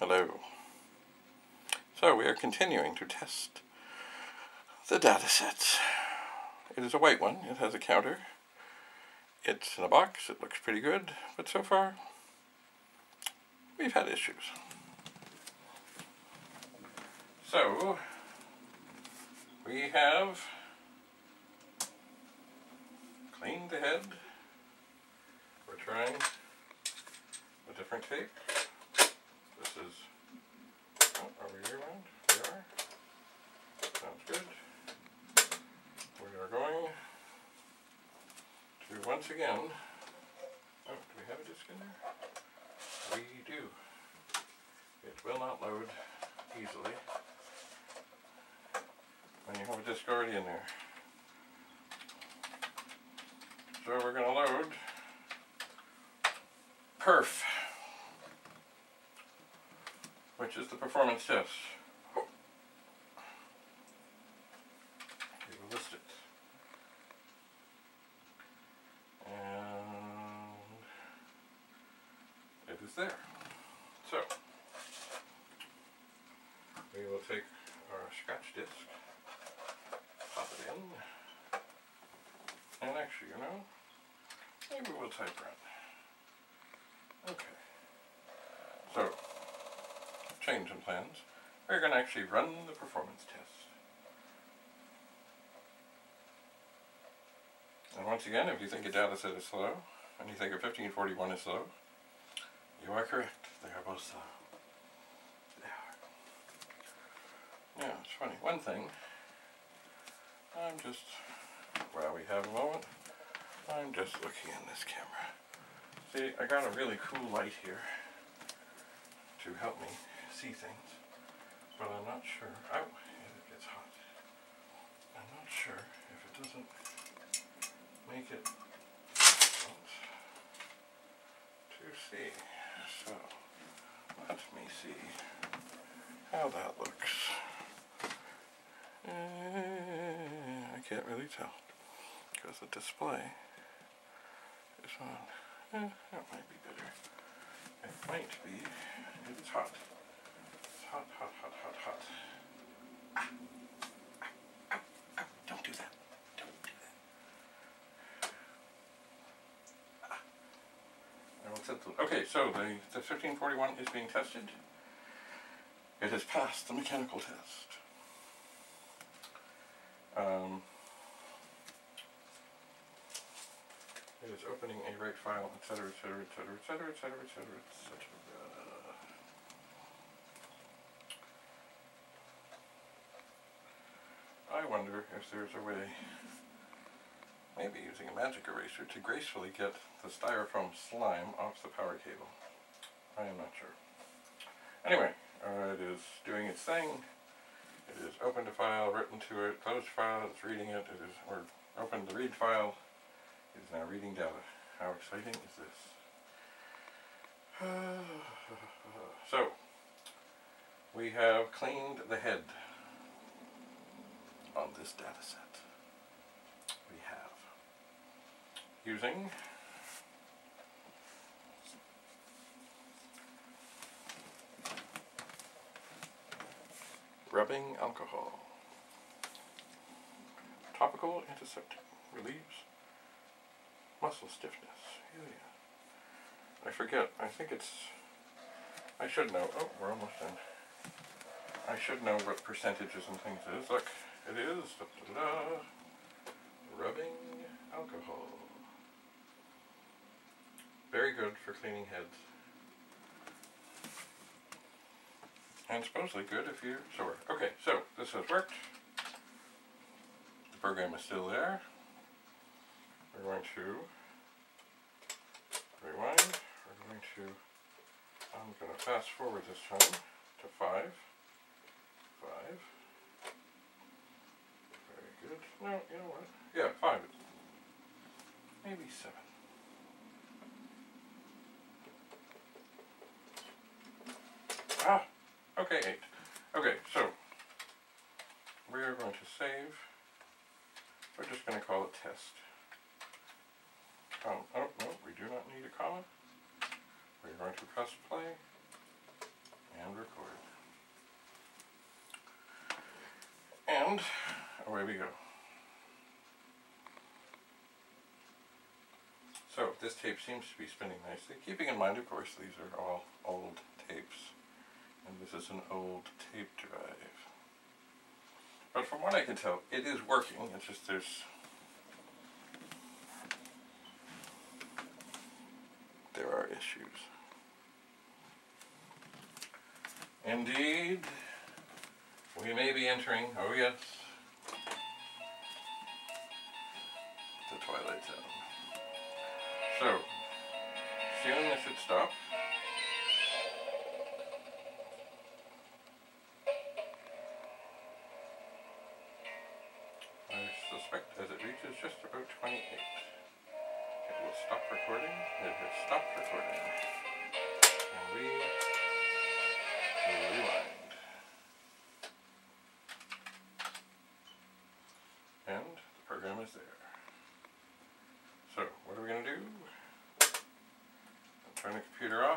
Hello. So we are continuing to test the Datasette. It is a white one. It has a counter. It's in a box. It looks pretty good, but so far we've had issues. So we have cleaned the head. We're trying a different tape. Is, oh, are we here around? We are. Sounds good. We are going to once again, oh, do we have a disc in there? We do. It will not load easily when you have a disc already in there. So we're going to load perf, which is the performance test. List it. And it is there. So, we will take our scratch disc, pop it in, and actually, you know, maybe we'll type run. Okay. So, plans. We're going to actually run the performance test. And once again, if you think a Datasette is slow, and you think a 1541 is slow, you are correct. They are both slow. They are. Yeah, it's funny. One thing, I'm just, while we have a moment, I'm just looking in this camera. See, I got a really cool light here to help me see things, but I'm not sure. Oh, it gets hot. I'm not sure if it doesn't make it to see. So, let me see how that looks. Uh, I can't really tell because the display is on. Eh, that might be better. It might be. It's hot. Hot, hot, hot, hot, hot. Ah. Don't do that. Don't do that. Ah. I will set the- Okay, so the, the 1541 is being tested. It has passed the mechanical test. Um, it is opening a rate file, etc., etc., etc., etc., etc., etc., I wonder if there's a way, maybe using a magic eraser, to gracefully get the styrofoam slime off the power cable. I am not sure. Anyway, uh, it is doing its thing. It is opened a file, written to it, closed file, it's reading it, it is, or opened the read file, it is now reading data. How exciting is this? so, we have cleaned the head set. We have using rubbing alcohol. Topical antiseptic relieves muscle stiffness. Yeah. I forget. I think it's. I should know. Oh, we're almost done. I should know what percentages and things is. Look, it is da, da, da, rubbing alcohol. Very good for cleaning heads. And supposedly good if you're sore. Okay, so this has worked. The program is still there. We're going to rewind. We're going to, I'm going to fast forward this time to 5. 5. Good. No, you know what? Yeah, 5. Maybe 7. Ah! Okay, 8. Okay, so we are going to save. We're just going to call it test. Um, oh, no, we do not need a comma. We're going to press play. and record. And away we go. So this tape seems to be spinning nicely, keeping in mind of course these are all old tapes and this is an old tape drive. But from what I can tell it is working, it's just there's there are issues. Indeed, we may be entering, oh yes, So, soon this should stop. I suspect as it reaches just about 28, it will stop recording. It has stopped recording.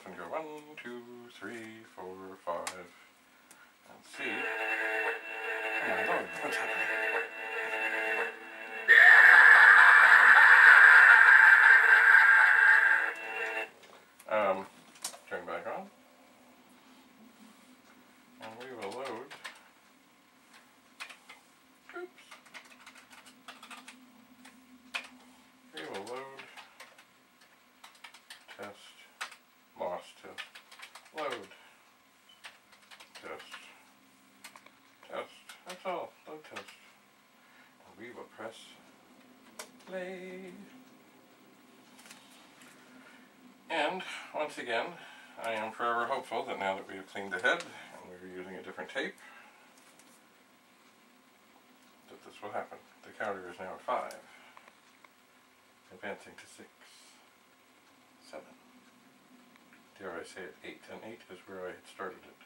Off and go one, two, three, And once again, I am forever hopeful that now that we have cleaned the head and we're using a different tape, that this will happen. The counter is now at 5, advancing to 6, 7, dare I say it, 8, and 8 is where I had started it.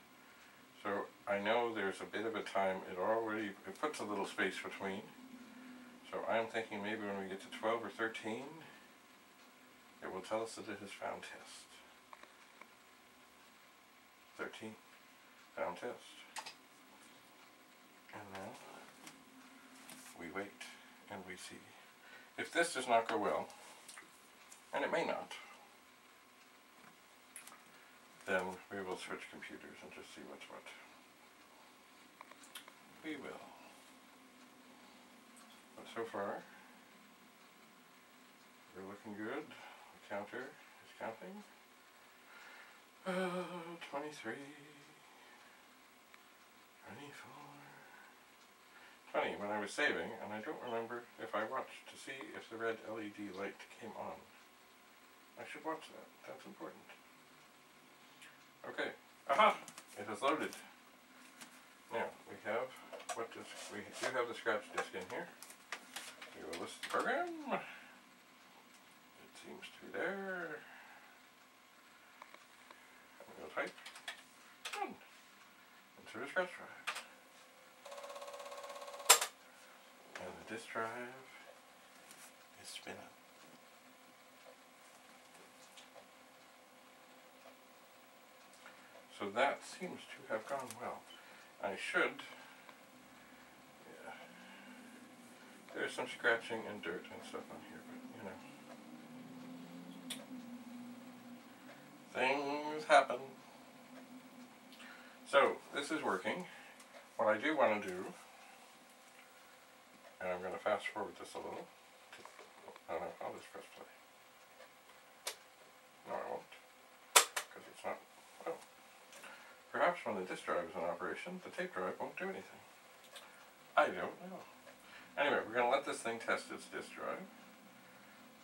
So I know there's a bit of a time, it already, it puts a little space between, so I'm thinking maybe when we get to 12 or 13, it will tell us that it has found test. 13. Found test. And then we wait and we see. If this does not go well, and it may not, then we will switch computers and just see what's what. We will. So far, we're looking good The counter is counting. Uh, 23, 24, 20 when I was saving, and I don't remember if I watched to see if the red LED light came on. I should watch that, that's important. Okay, aha! It has loaded. Now, we have, what does, we do have the scratch disk in here. Program seems to be there. I'm going to type. Done. Into the scratch drive. And the disk drive is spinning. So that seems to have gone well. I should, yeah, there's some scratching and dirt and stuff on here, but you know. Things happen. So, this is working. What I do want to do, and I'm going to fast forward this a little. Oh I'll just press play. No, I won't. Because it's not. Oh. Perhaps when the disk drive is in operation, the tape drive won't do anything. I don't know. Anyway, we're going to let this thing test its disk drive.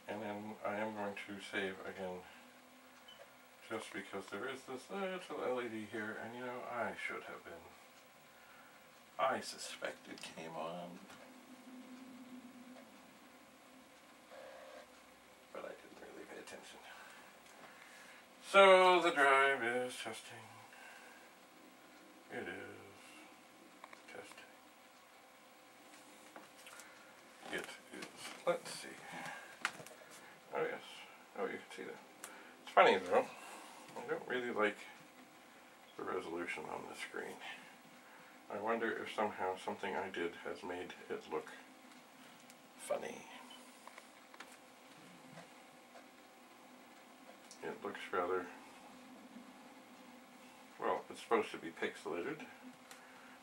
And then I am going to save again just because there is this little LED here, and you know, I should have been. I suspect it came on. But I didn't really pay attention. So the drive is testing. It is testing. It is. Let's see. Oh yes. Oh, you can see that. It's funny though. I don't really like the resolution on the screen. I wonder if somehow something I did has made it look funny. It looks rather, well, it's supposed to be pixelated,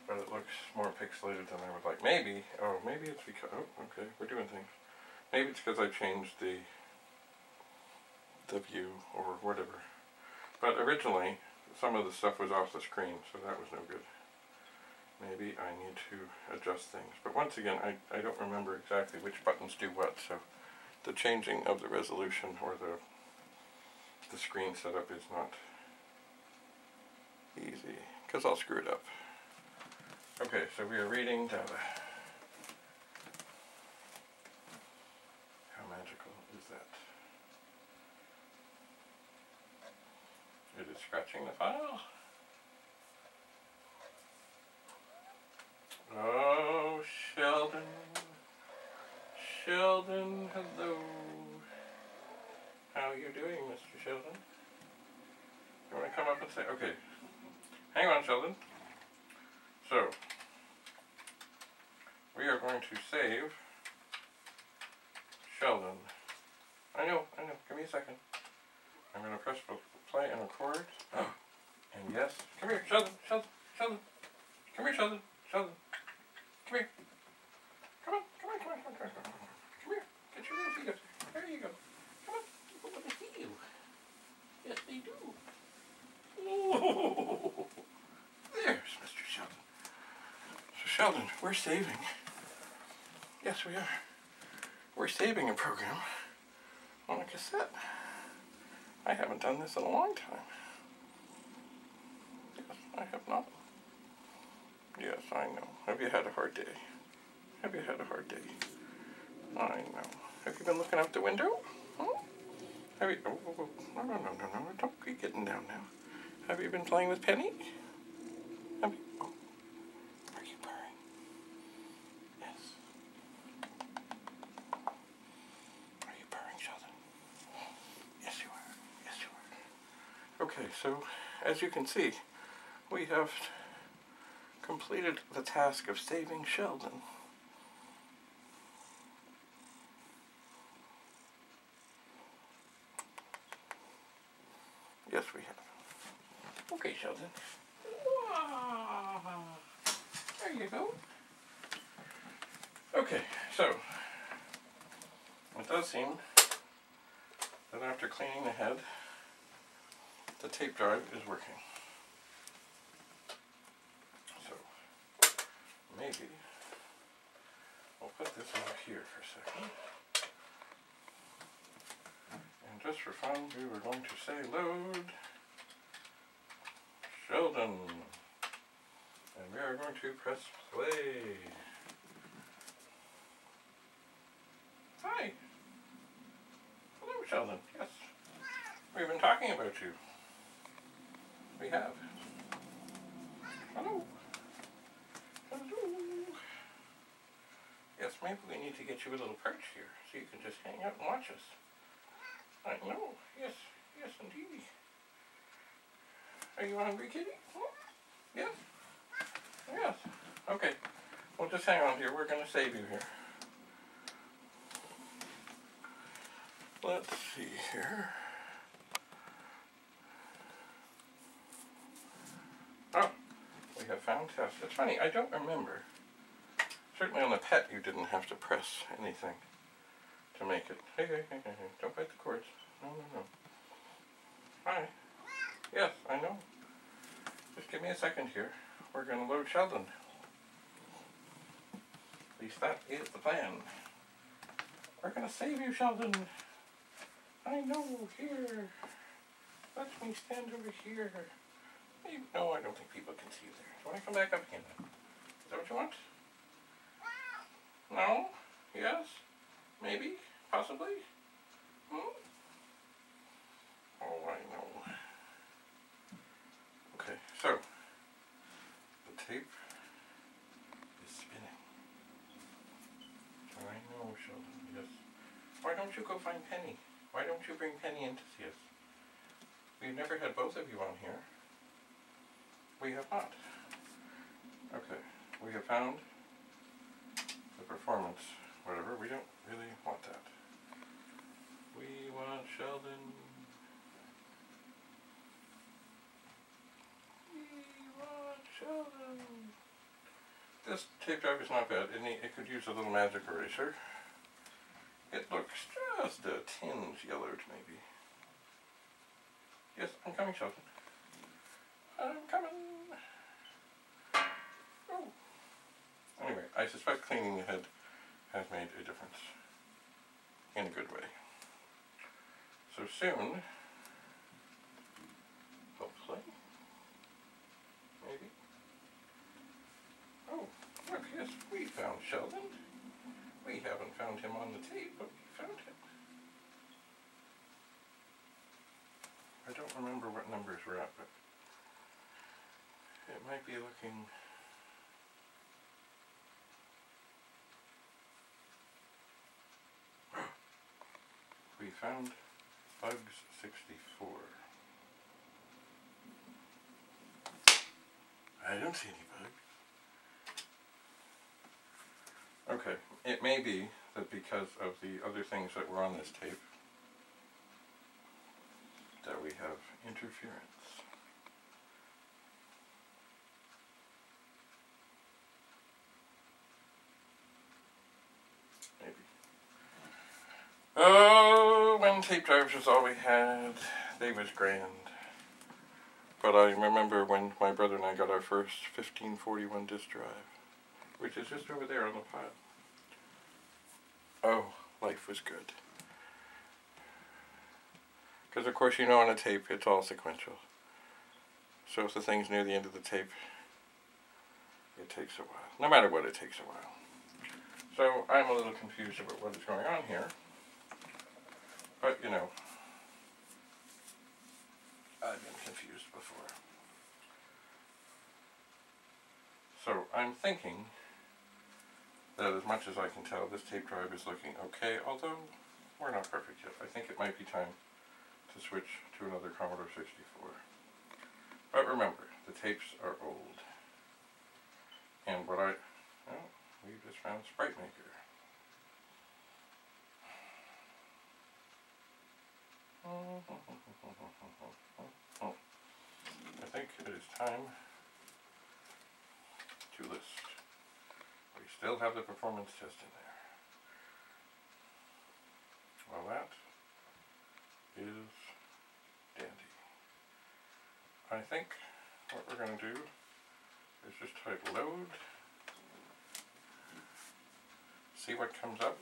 but it looks more pixelated than I would like. Maybe, oh, maybe it's because, oh, okay, we're doing things. Maybe it's because I changed the, the view or whatever. But originally, some of the stuff was off the screen, so that was no good. Maybe I need to adjust things. But once again, I, I don't remember exactly which buttons do what, so the changing of the resolution or the, the screen setup is not easy, because I'll screw it up. Okay, so we are reading data. How magical is that? It is scratching the file. Oh, Sheldon. Sheldon, hello. How are you doing, Mr. Sheldon? You want to come up and say, okay. Hang on, Sheldon. So, we are going to save Sheldon. I know, I know, give me a second. I'm going to press play and record. and yes, come here, Sheldon, Sheldon, Sheldon. Come here, Sheldon, Sheldon. Come here. Come on, come on, come on, come on, come on, come here. Get your little feet up. There you go. Come on. People want to see you. Yes, they do. Oh, there's Mr. Sheldon. So Sheldon, we're saving. Yes, we are. We're saving a program on a cassette. I haven't done this in a long time. Yes, I have not. Yes, I know. Have you had a hard day? Have you had a hard day? I know. Have you been looking out the window? Hmm? Have you? Oh, oh, oh. No, no, no, no, no! Don't be getting down now. Have you been playing with Penny? Have you? Oh. Are you purring? Yes. Are you purring, Sheldon? Yes, you are. Yes, you are. Okay, so as you can see, we have completed the task of saving Sheldon. Yes, we have. Okay, Sheldon. Ah, there you go. Okay, so it does seem that after cleaning the head, the tape drive is working. So maybe I'll put this over here for a second. And just for fun, we were going to say load Sheldon. And we are going to press play. Hi. Hello, Sheldon. Yes. We've been talking about you. We have. Hello. Yes, maybe we need to get you a little perch here so you can just hang out and watch us. I know. Yes, yes, indeed. Are you hungry, kitty? Hmm? Yes? Yes. Okay. Well, just hang on here. We're going to save you here. Let's see here. Oh, we have. It's funny, I don't remember. Certainly on the PET you didn't have to press anything to make it. Hey, hey, hey, hey, hey. don't bite the cords. No, no, no. Hi. Yes, I know. Just give me a second here. We're going to load Sheldon. At least that is the plan. We're going to save you, Sheldon. I know, here. Let me stand over here. No, I don't think people can see you there. Do you want to come back up again? Is that what you want? No? Yes? Maybe? Possibly? Hmm? Oh, I know. Okay, so the tape is spinning. I know, Sheldon, yes. Why don't you go find Penny? Why don't you bring Penny in to see us? We've never had both of you on here. We have not. Okay, we have found the performance, whatever, we don't really want that. We want Sheldon. We want Sheldon. This tape drive is not bad. It, need, it could use a little magic eraser. It looks just a tinge yellowed, maybe. Yes, I'm coming, Sheldon. I'm coming. Oh. Anyway, I suspect cleaning the head has made a difference. In a good way. So soon, hopefully, maybe. Oh, look, yes, we found Sheldon. We haven't found him on the tape, but we found him. I don't remember what numbers we're at, but it might be looking we found Bugs 64. I don't see any bugs. Okay, it may be that because of the other things that were on this tape that we have interference. Maybe. Oh, when tape drives was all we had, they was grand. But I remember when my brother and I got our first 1541 disk drive, which is just over there on the pile. Oh, life was good. Because of course you know on a tape it's all sequential. So if the thing's near the end of the tape, it takes a while. No matter what, it takes a while. So I'm a little confused about what is going on here. But, you know, I've been confused before. So I'm thinking that as much as I can tell, this tape drive is looking okay, although we're not perfect yet. I think it might be time to switch to another Commodore 64. But remember, the tapes are old. And what I, we just found Sprite Maker. I think it is time to list. We still have the performance test in there. Well, that is dandy. I think what we're going to do is just type load, see what comes up,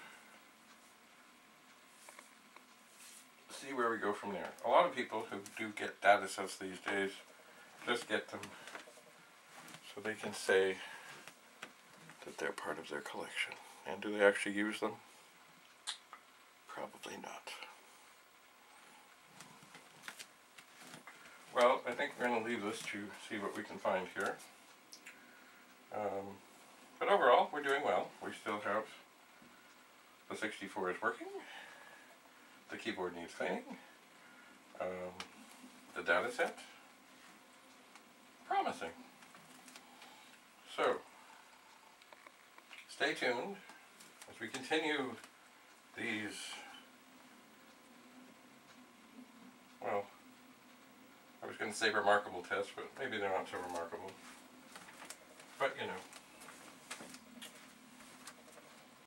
see where we go from there. A lot of people who do get Datasettes these days just get them so they can say that they're part of their collection. And do they actually use them? Probably not. Well, I think we're going to leave this to see what we can find here. Um, but overall, we're doing well. We still have the 64 is working. The keyboard needs cleaning. Um, the Datasette. Promising. So, stay tuned as we continue these, well, I was going to say remarkable tests, but maybe they're not so remarkable.